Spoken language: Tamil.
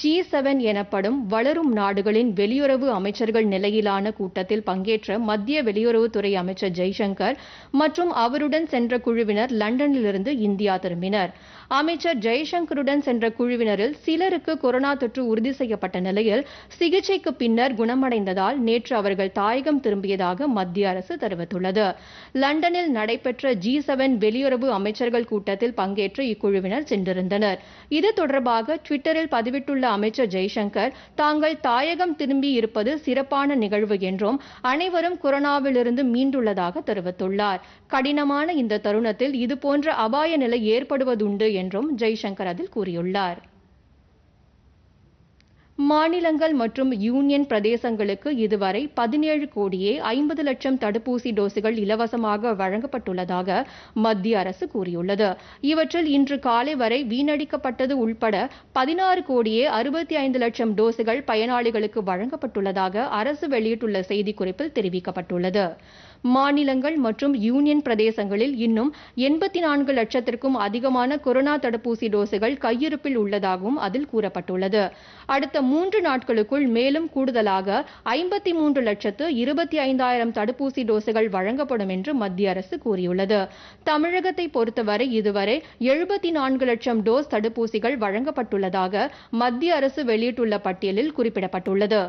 ஜி செவன் எனப்படும் வளரும் நாடுகளின் வெளியுறவு அமைச்சர்கள் நிலையிலான கூட்டத்தில் பங்கேற்ற மத்திய வெளியுறவுத்துறை அமைச்சர் ஜெய்சங்கர் மற்றும் அவருடன் சென்ற குழுவினர் லண்டனிலிருந்து இந்தியா திரும்பினர். அமைச்சர் ஜெய்சங்கருடன் சென்ற குழுவினரில் சிலருக்கு கொரோனா தொற்று உறுதி செய்யப்பட்ட நிலையில் சிகிச்சைக்கு பின்னர் குணமடைந்ததால் நேற்று அவர்கள் தாயகம் திரும்பியதாக மத்திய அரசு தெரிவித்துள்ளது. லண்டனில் நடைபெற்ற ஜி செவன் வெளியுறவு அமைச்சர்கள் கூட்டத்தில் பங்கேற்ற இக்குழுவினர் சென்றிருந்தனர். இது தொடர்பாக ட்விட்டரில் பதிவிட்டுள்ள அமைச்சர் ஜெய்சங்கர் தாங்கள் தாயகம் திரும்பி இருப்பது சிறப்பான நிகழ்வு என்றும் அனைவரும் கொரோனாவிலிருந்து மீண்டுள்ளதாக தெரிவித்துள்ளார். கடினமான இந்த தருணத்தில் இதுபோன்ற அபாய நிலை ஏற்படுவதுண்டு என்றும் ஜெய்சங்கர் அதில் கூறியுள்ளார். மாநிலங்கள் மற்றும் யூனியன் பிரதேசங்களுக்கு இதுவரை பதினேழு கோடியே ஐம்பது லட்சம் தடுப்பூசி டோசுகள் இலவசமாக வழங்கப்பட்டுள்ளதாக மத்திய அரசு கூறியுள்ளது. இவற்றில் இன்று காலை வரை வீணடிக்கப்பட்டது உள்பட பதினாறு கோடியே அறுபத்தி ஐந்து லட்சம் டோசுகள் பயனாளிகளுக்கு வழங்கப்பட்டுள்ளதாக அரசு வெளியிட்டுள்ள செய்திக்குறிப்பில் தெரிவிக்கப்பட்டுள்ளது. மாநிலங்கள் மற்றும் யூனியன் பிரதேசங்களில் இன்னும் எண்பத்தி நான்கு லட்சத்திற்கும் அதிகமான கொரோனா தடுப்பூசி டோசுகள் கையிருப்பில் உள்ளதாகவும் அதில் கூறப்பட்டுள்ளது. அடுத்த மூன்று நாட்களுக்குள் மேலும் கூடுதலாக ஐம்பத்தி மூன்று லட்சத்து இருபத்தி ஐந்தாயிரம் தடுப்பூசி டோசுகள் வழங்கப்படும் என்று மத்திய அரசு கூறியுள்ளது. தமிழகத்தை பொறுத்தவரை இதுவரை எழுபத்தி நான்கு லட்சம் டோஸ் தடுப்பூசிகள் வழங்கப்பட்டுள்ளதாக மத்திய அரசு வெளியிட்டுள்ள பட்டியலில் குறிப்பிடப்பட்டுள்ளது.